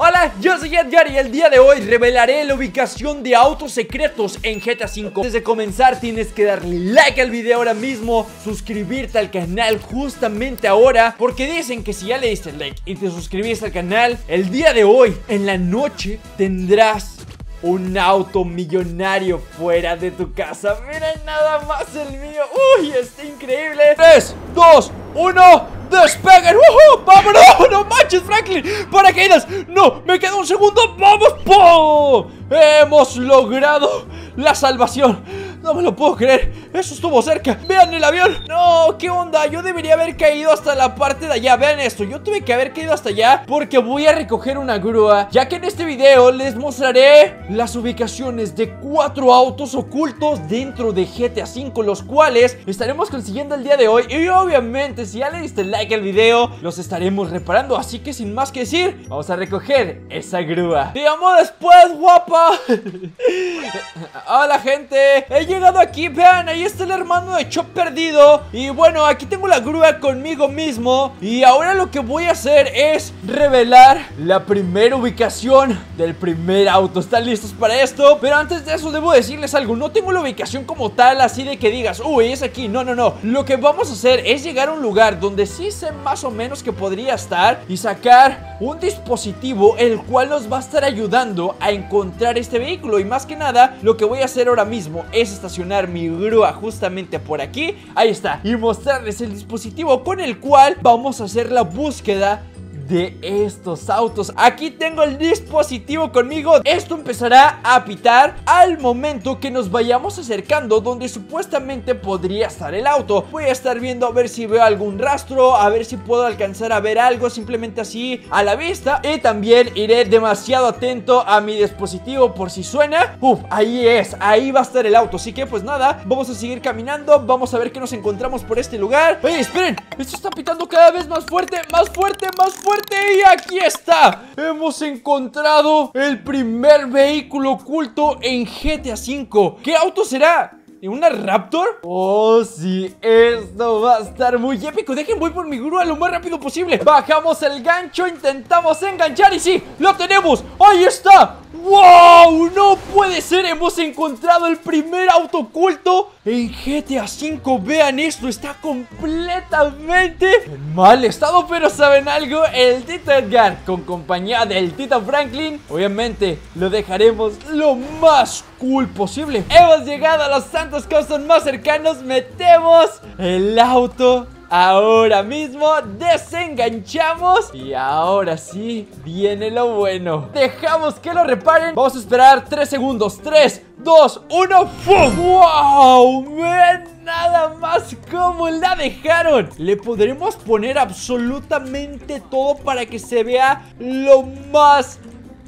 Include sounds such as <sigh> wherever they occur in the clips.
Hola, yo soy Edgar y el día de hoy revelaré la ubicación de autos secretos en GTA V. Antes de comenzar tienes que darle like al video ahora mismo Suscribirte al canal justamente ahora Porque dicen que si ya le diste like y te suscribiste al canal El día de hoy, en la noche, tendrás un auto millonario fuera de tu casa. Miren nada más el mío. Uy, está increíble. 3, 2, 1 ¡Uh! ¡Vámonos! ¡No manches, Franklin! ¡Paracaídas! ¡No! ¡Me queda un segundo! ¡Vamos! ¡Pum! ¡Hemos logrado la salvación! No me lo puedo creer Eso estuvo cerca Vean el avión No, ¿qué onda? Yo debería haber caído hasta la parte de allá. Vean esto. Yo tuve que haber caído hasta allá Porque voy a recoger una grúa Ya que en este video les mostraré Las ubicaciones de cuatro autos ocultos Dentro de GTA V Los cuales estaremos consiguiendo el día de hoy. Y obviamente si ya le diste like al video Los estaremos reparando. Así que sin más que decir Vamos a recoger esa grúa. Te amo después, guapa <laughs> Hola gente llegado aquí, vean, ahí está el hermano de Chop perdido. Y bueno, aquí tengo la grúa conmigo mismo. Y ahora lo que voy a hacer es revelar la primera ubicación del primer auto. ¿Están listos para esto? Pero antes de eso debo decirles algo. No tengo la ubicación como tal, así de que digas Uy, es aquí, no, no, no. Lo que vamos a hacer es llegar a un lugar donde sí sé más o menos que podría estar Y sacar un dispositivo el cual nos va a estar ayudando a encontrar este vehículo. Y más que nada, lo que voy a hacer ahora mismo es estacionar mi grúa justamente por aquí. Ahí está. Y mostrarles el dispositivo con el cual vamos a hacer la búsqueda de estos autos. Aquí tengo el dispositivo conmigo. Esto empezará a pitar al momento que nos vayamos acercando Donde supuestamente podría estar el auto. Voy a estar viendo a ver si veo algún rastro A ver si puedo alcanzar a ver algo simplemente así a la vista. Y también iré demasiado atento a mi dispositivo por si suena. Uf, ahí es, ahí va a estar el auto. Así que pues nada, vamos a seguir caminando. Vamos a ver qué nos encontramos por este lugar. Oye, esperen, esto está pitando cada vez más fuerte, más fuerte, más fuerte y aquí está Hemos encontrado el primer vehículo oculto en GTA V ¿Qué auto será? ¿Una Raptor? Oh, sí, esto va a estar muy épico Dejen, voy por mi grúa lo más rápido posible Bajamos el gancho, intentamos enganchar y sí, lo tenemos ¡Ahí está! ¡Wow! ¡No puede ser! Hemos encontrado el primer auto oculto en GTA V. Vean esto, está completamente en mal estado. Pero ¿saben algo? El Tito Edgar, con compañía del Tito Franklin, obviamente lo dejaremos lo más cool posible. Hemos llegado a los Santos Custom más cercanos. Metemos el auto Ahora mismo desenganchamos Y ahora sí viene lo bueno Dejamos que lo reparen Vamos a esperar 3 segundos 3, 2, 1 ¡Fum! ¡Wow! ¡Ven nada más cómo la dejaron! Le podremos poner absolutamente todo para que se vea lo más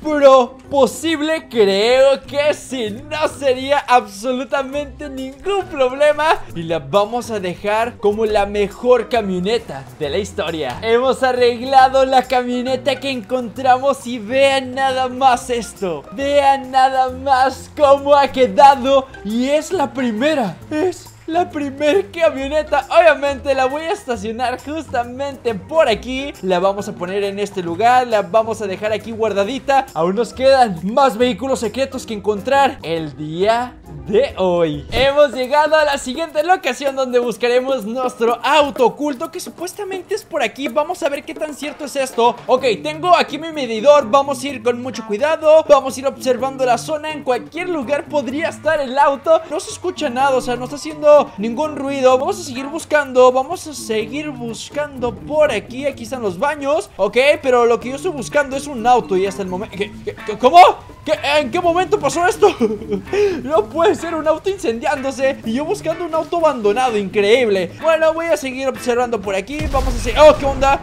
pero posible creo que sí No sería absolutamente ningún problema. Y la vamos a dejar como la mejor camioneta de la historia. Hemos arreglado la camioneta que encontramos Y vean nada más esto. Vean nada más cómo ha quedado. Y es la primera. Es la primer camioneta. Obviamente la voy a estacionar justamente por aquí. La vamos a poner en este lugar. La vamos a dejar aquí guardadita. Aún nos quedan más vehículos secretos que encontrar El día de hoy. Hemos llegado a la siguiente locación donde buscaremos nuestro auto oculto Que supuestamente es por aquí. Vamos a ver qué tan cierto es esto. Ok, tengo aquí mi medidor. Vamos a ir con mucho cuidado. Vamos a ir observando la zona. En cualquier lugar podría estar el auto. No se escucha nada, o sea, no está haciendo ningún ruido. Vamos a seguir buscando. Vamos a seguir buscando por aquí. Aquí están los baños. Ok, pero lo que yo estoy buscando es un auto Y hasta el momento... ¿Cómo? ¿En qué momento pasó esto? <laughs> no puede ser un auto incendiándose Y yo buscando un auto abandonado, increíble Bueno, voy a seguir observando por aquí Vamos a seguir... ¡Oh, qué onda!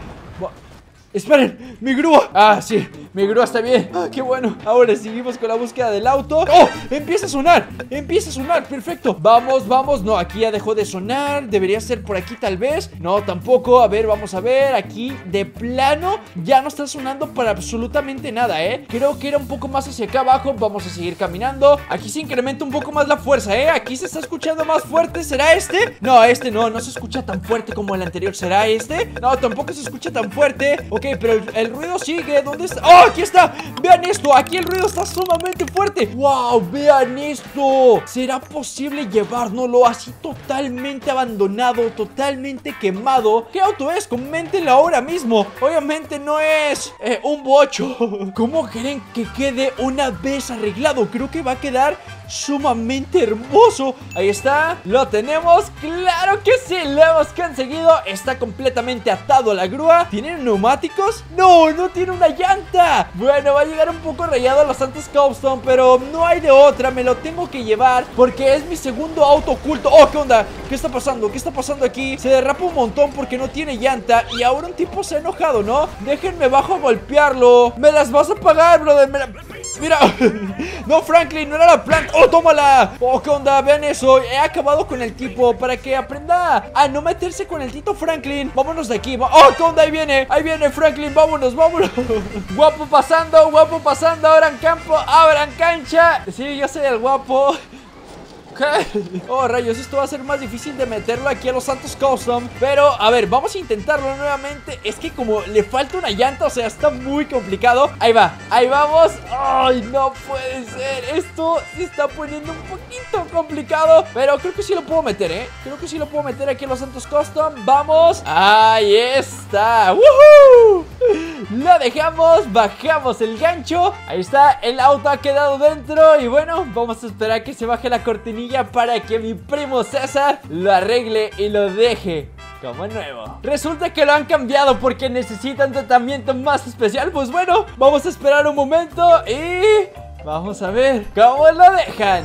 Esperen, mi grúa Ah, sí, mi grúa está bien ah, qué bueno Ahora seguimos con la búsqueda del auto ¡Oh! Empieza a sonar Empieza a sonar, perfecto Vamos, vamos No, aquí ya dejó de sonar Debería ser por aquí tal vez No, tampoco A ver, vamos a ver Aquí, de plano Ya no está sonando para absolutamente nada, ¿eh? Creo que era un poco más hacia acá abajo Vamos a seguir caminando Aquí se incrementa un poco más la fuerza, ¿eh? Aquí se está escuchando más fuerte ¿Será este? No, este no No se escucha tan fuerte como el anterior ¿Será este? No, tampoco se escucha tan fuerte Ok, pero el, ruido sigue. ¿Dónde está? ¡Oh, aquí está! Vean esto, aquí el ruido está sumamente fuerte. ¡Wow! Vean esto. ¿Será posible llevárnoslo así totalmente abandonado, totalmente quemado? ¿Qué auto es? Coméntenlo ahora mismo. Obviamente no es eh, un bocho. <laughs> ¿Cómo creen que quede una vez arreglado? Creo que va a quedar sumamente hermoso Ahí está, lo tenemos Claro que sí, lo hemos conseguido Está completamente atado a la grúa ¿Tiene neumáticos? No, no tiene una llanta Bueno, va a llegar un poco rayado a los Santos Cobstone Pero no hay de otra, me lo tengo que llevar Porque es mi segundo auto oculto Oh, ¿qué onda? ¿Qué está pasando? ¿Qué está pasando aquí? Se derrapa un montón porque no tiene llanta Y ahora un tipo se ha enojado, ¿no? Déjenme bajo a golpearlo Me las vas a pagar, brother Mira, <laughs> no Franklin, no era la planta. ¡Oh, tómala! ¡Oh, qué onda! Vean eso, he acabado con el tipo Para que aprenda a no meterse con el Tito Franklin. Vámonos de aquí ¡Oh, qué onda! Ahí viene, ahí viene Franklin, vámonos, vámonos. <laughs> Guapo pasando, guapo pasando. Abran campo, abran cancha. Sí, yo soy el guapo Oh, rayos, esto va a ser más difícil de meterlo aquí a los Santos Custom. Pero, a ver, vamos a intentarlo nuevamente. Es que como le falta una llanta, o sea, está muy complicado. Ahí va, ahí vamos. Ay, no puede ser. Esto se está poniendo un poquito complicado. Pero creo que sí lo puedo meter, ¿eh? Creo que sí lo puedo meter aquí a los Santos Custom. Vamos. Ahí está. ¡Woohoo! Lo dejamos, bajamos el gancho. Ahí está, el auto ha quedado dentro. Y bueno, vamos a esperar que se baje la cortinilla para que mi primo César lo arregle y lo deje como nuevo. Resulta que lo han cambiado porque necesitan tratamiento más especial. Pues bueno, vamos a esperar un momento y... Vamos a ver cómo lo dejan.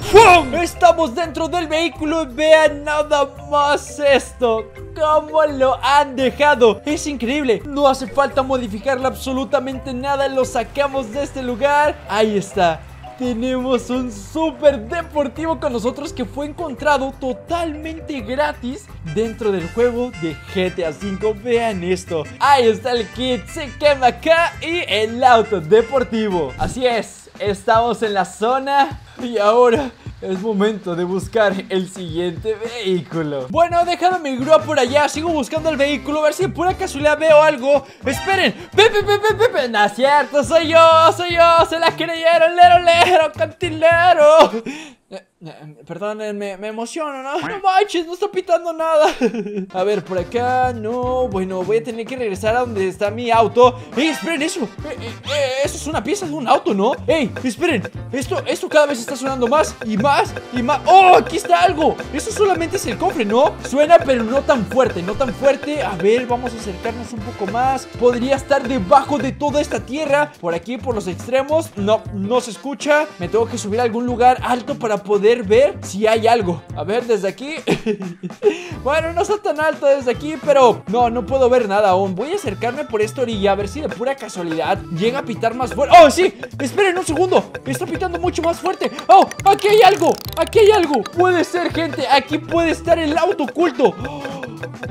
Estamos dentro del vehículo y vean nada más esto. ¿Cómo lo han dejado? Es increíble. No hace falta modificarle absolutamente nada. Lo sacamos de este lugar. Ahí está tenemos un super deportivo con nosotros que fue encontrado totalmente gratis dentro del juego de GTA V. Vean esto. Ahí está el kit, se quema acá y el auto deportivo. Así es, estamos en la zona y ahora es momento de buscar el siguiente vehículo. Bueno, he dejado mi grúa por allá Sigo buscando el vehículo A ver si por casualidad veo algo. Esperen No es cierto, soy yo, soy yo Se la creyeron, lero, lero, cantilero eh, eh, perdón, eh, me, emociono, ¿no? <laughs> No manches, no está pitando nada <laughs> A ver, por acá, no Bueno, voy a tener que regresar a donde está mi auto ¡Ey, esperen, eso! eso es una pieza de un auto, ¿no? ¡Ey, esperen! Esto, esto cada vez está sonando más y más y más ¡Oh, aquí está algo! Eso solamente es el cofre, ¿no? Suena, pero no tan fuerte, no tan fuerte A ver, vamos a acercarnos un poco más Podría estar debajo de toda esta tierra Por aquí, por los extremos No, no se escucha Me tengo que subir a algún lugar alto para poder ver si hay algo A ver, desde aquí <laughs> Bueno, no está tan alto desde aquí Pero no, no puedo ver nada aún Voy a acercarme por esta orilla A ver si de pura casualidad llega a pitar más fuerte ¡Oh, sí! Esperen un segundo Está pitando mucho más fuerte ¡Oh! ¡Aquí hay algo! ¡Aquí hay algo! Puede ser, gente Aquí puede estar el auto oculto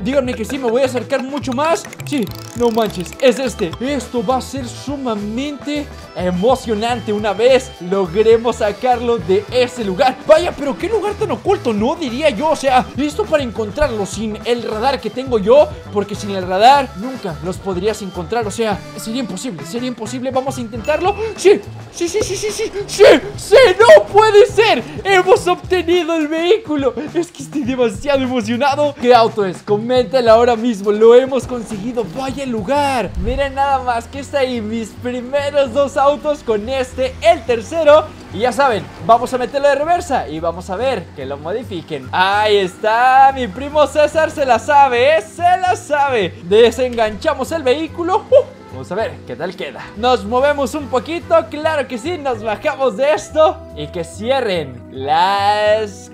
Díganme que sí, me voy a acercar mucho más. Sí, no manches, es este. Esto va a ser sumamente emocionante. Una vez logremos sacarlo de ese lugar. Vaya, pero qué lugar tan oculto, ¿no? Diría yo, o sea, esto para encontrarlo sin el radar que tengo yo Porque sin el radar nunca los podrías encontrar. O sea, sería imposible, sería imposible. Vamos a intentarlo. Sí, sí, sí, sí, sí, sí Sí, sí, no puede ser. Hemos obtenido el vehículo. Es que estoy demasiado emocionado. ¿Qué auto es? Coméntalo ahora mismo Lo hemos conseguido, vaya lugar. Miren nada más que está ahí Mis primeros dos autos con este, el tercero. Y ya saben, vamos a meterlo de reversa Y vamos a ver que lo modifiquen. Ahí está, mi primo César se la sabe, ¿eh? Se la sabe. Desenganchamos el vehículo ¡Uh! Vamos a ver qué tal queda. Nos movemos un poquito, claro que sí Nos bajamos de esto Y que cierren las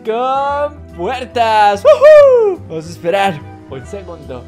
compuertas Vamos a esperar un segundo.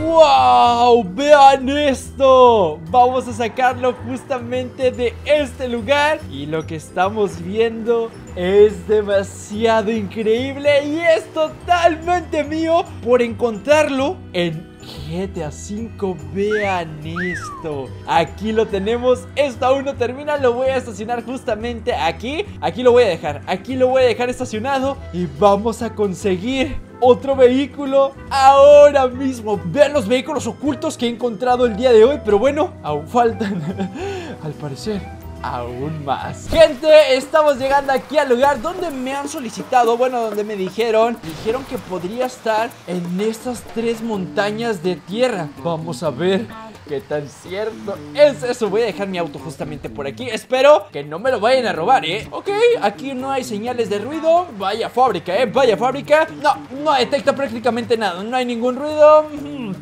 ¡Wow! ¡Vean esto! Vamos a sacarlo justamente de este lugar. Y lo que estamos viendo es demasiado increíble. Y es totalmente mío por encontrarlo en GTA 5, vean esto. Aquí lo tenemos, esto aún no termina Lo voy a estacionar justamente aquí. Aquí lo voy a dejar, aquí lo voy a dejar estacionado Y vamos a conseguir otro vehículo ahora mismo. Vean los vehículos ocultos que he encontrado el día de hoy, pero bueno, aún faltan, <laughs> al parecer aún más. Gente, estamos llegando aquí al lugar donde me han solicitado Bueno, donde me dijeron Dijeron que podría estar en estas tres montañas de tierra. Vamos a ver ¿Qué tan cierto es eso? Voy a dejar mi auto justamente por aquí. Espero que no me lo vayan a robar, ¿eh? Ok, aquí no hay señales de ruido. Vaya fábrica, ¿eh? Vaya fábrica. No, no detecta prácticamente nada. No hay ningún ruido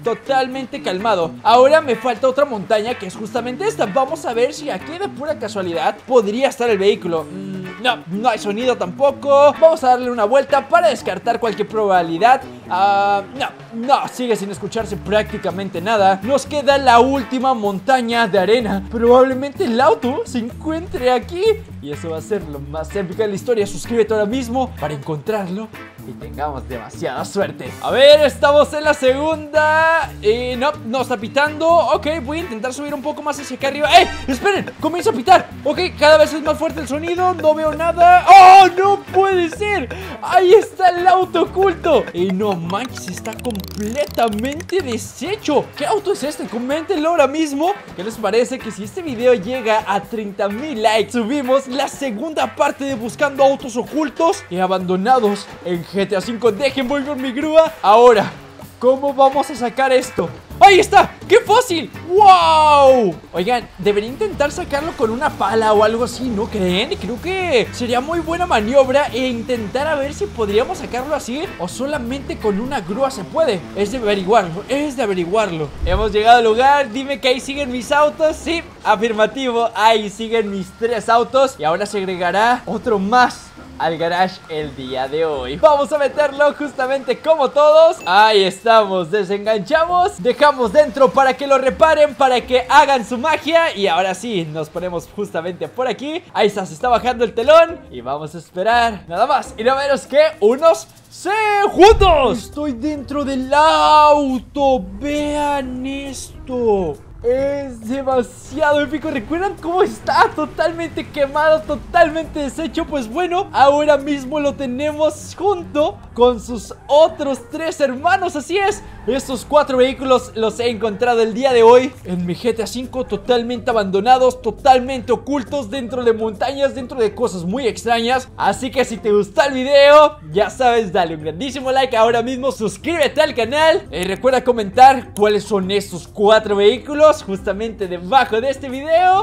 Totalmente calmado. Ahora me falta otra montaña que es justamente esta. Vamos a ver si aquí de pura casualidad Podría estar el vehículo. Mm, No, no hay sonido tampoco. Vamos a darle una vuelta para descartar cualquier probabilidad Ah, no, no, sigue sin escucharse prácticamente nada. Nos queda la última montaña de arena. Probablemente el auto se encuentre aquí. Y eso va a ser lo más épico de la historia. Suscríbete ahora mismo para encontrarlo y tengamos demasiada suerte. A ver, estamos en la segunda. Y no, no está pitando. Ok, voy a intentar subir un poco más hacia acá arriba. ¡Eh! ¡Esperen! Comienza a pitar. Ok, cada vez es más fuerte el sonido. No veo nada. ¡Oh! ¡No puede ser! Ahí está el auto oculto. Y no manches, está completamente deshecho ¿Qué auto es este? Coméntenlo ahora mismo ¿Qué les parece que si este video llega a 30 mil likes Subimos la segunda parte de Buscando Autos Ocultos y Abandonados en GTA 5 Dejen voy con mi grúa Ahora, ¿cómo vamos a sacar esto? ¡Ahí está! ¡Qué fácil! ¡Wow! Oigan, debería intentar sacarlo con una pala o algo así, ¿no creen? Creo que sería muy buena maniobra e intentar a ver si podríamos sacarlo así o solamente con una grúa se puede. Es de averiguarlo, es de averiguarlo. Hemos llegado al lugar, dime que ahí siguen mis autos. Sí, afirmativo, ahí siguen mis tres autos y ahora se agregará otro más al garage el día de hoy. Vamos a meterlo justamente como todos. Ahí estamos, desenganchamos Dejamos dentro para que lo reparen Para que hagan su magia. Y ahora sí, nos ponemos justamente por aquí. Ahí está, se está bajando el telón Y vamos a esperar nada más y no menos que unos segundos. Estoy dentro del auto Vean esto es demasiado épico. ¿Recuerdan cómo está? Totalmente quemado, totalmente deshecho. Pues bueno, ahora mismo lo tenemos junto con sus otros tres hermanos. Así es, estos cuatro vehículos los he encontrado el día de hoy En mi GTA V totalmente abandonados, totalmente ocultos Dentro de montañas, dentro de cosas muy extrañas. Así que si te gustó el video, ya sabes, dale un grandísimo like ahora mismo Suscríbete al canal Y recuerda comentar cuáles son estos cuatro vehículos justamente debajo de este video